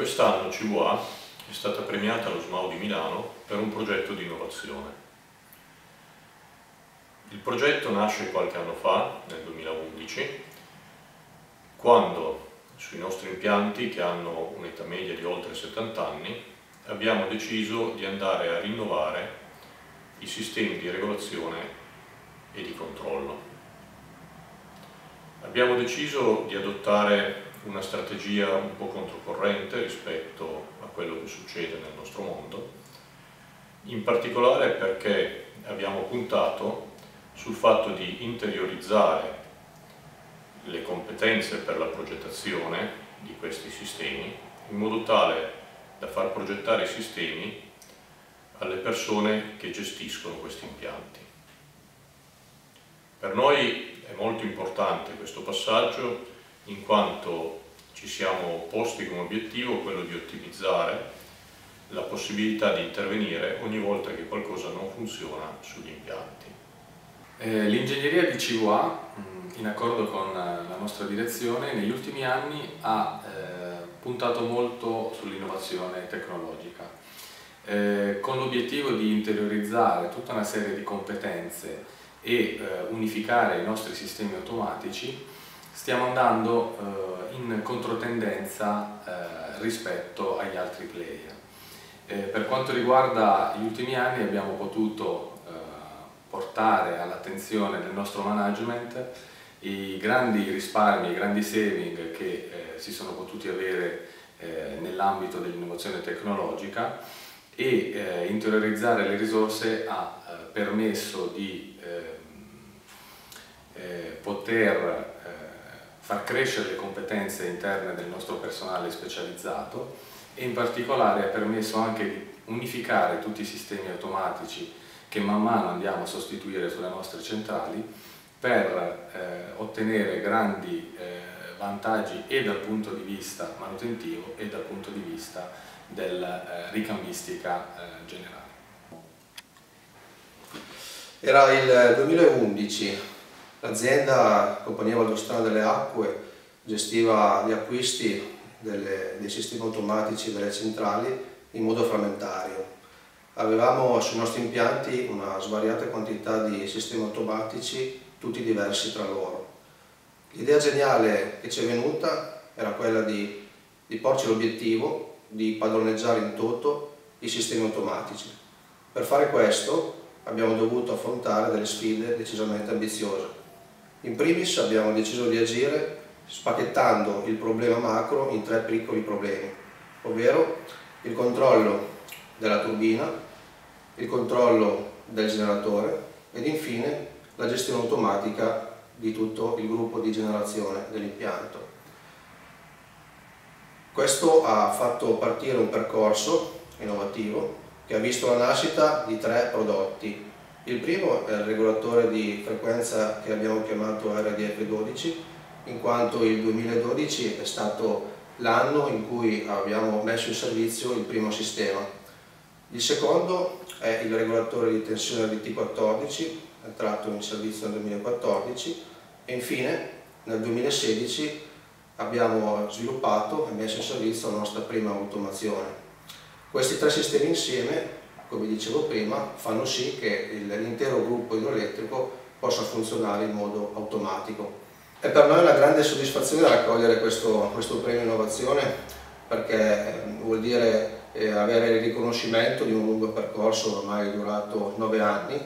Quest'anno CVA è stata premiata allo SMAU di Milano per un progetto di innovazione. Il progetto nasce qualche anno fa, nel 2011, quando sui nostri impianti, che hanno un'età media di oltre 70 anni, abbiamo deciso di andare a rinnovare i sistemi di regolazione e di controllo. Abbiamo deciso di adottare una strategia un po' controcorrente rispetto a quello che succede nel nostro mondo, in particolare perché abbiamo puntato sul fatto di interiorizzare le competenze per la progettazione di questi sistemi in modo tale da far progettare i sistemi alle persone che gestiscono questi impianti. Per noi è molto importante questo passaggio in quanto ci siamo posti come obiettivo quello di ottimizzare la possibilità di intervenire ogni volta che qualcosa non funziona sugli impianti. Eh, l'ingegneria di CVA, in accordo con la nostra direzione, negli ultimi anni ha eh, puntato molto sull'innovazione tecnologica, eh, con l'obiettivo di interiorizzare tutta una serie di competenze e unificare i nostri sistemi automatici stiamo andando eh, in controtendenza eh, rispetto agli altri player. Eh, per quanto riguarda gli ultimi anni abbiamo potuto eh, portare all'attenzione del nostro management i grandi risparmi, i grandi saving che eh, si sono potuti avere eh, nell'ambito dell'innovazione tecnologica e interiorizzare le risorse ha permesso di poter far crescere le competenze interne del nostro personale specializzato e in particolare ha permesso anche di unificare tutti i sistemi automatici che man mano andiamo a sostituire sulle nostre centrali per eh, ottenere grandi eh, vantaggi e dal punto di vista manutentivo e dal punto di vista della eh, ricambistica eh, generale. Era il 2011 L'azienda Compagnia Valdostana delle Acque gestiva gli acquisti delle, dei sistemi automatici delle centrali in modo frammentario. Avevamo sui nostri impianti una svariata quantità di sistemi automatici, tutti diversi tra loro. L'idea geniale che ci è venuta era quella di, di porci l'obiettivo di padroneggiare in toto i sistemi automatici. Per fare questo abbiamo dovuto affrontare delle sfide decisamente ambiziose. In primis abbiamo deciso di agire spacchettando il problema macro in tre piccoli problemi, ovvero il controllo della turbina, il controllo del generatore ed infine la gestione automatica di tutto il gruppo di generazione dell'impianto. Questo ha fatto partire un percorso innovativo che ha visto la nascita di tre prodotti il primo è il regolatore di frequenza che abbiamo chiamato RDF12, in quanto il 2012 è stato l'anno in cui abbiamo messo in servizio il primo sistema. Il secondo è il regolatore di tensione RDT14, entrato in servizio nel 2014 e infine nel 2016 abbiamo sviluppato e messo in servizio la nostra prima automazione. Questi tre sistemi insieme come dicevo prima, fanno sì che l'intero gruppo idroelettrico possa funzionare in modo automatico. E per noi è una grande soddisfazione raccogliere questo, questo premio innovazione perché eh, vuol dire eh, avere il riconoscimento di un lungo percorso ormai durato nove anni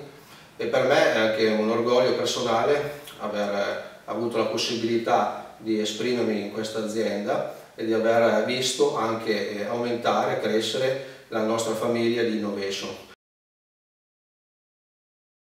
e per me è anche un orgoglio personale aver eh, avuto la possibilità di esprimermi in questa azienda e di aver visto anche aumentare, crescere la nostra famiglia di innovation.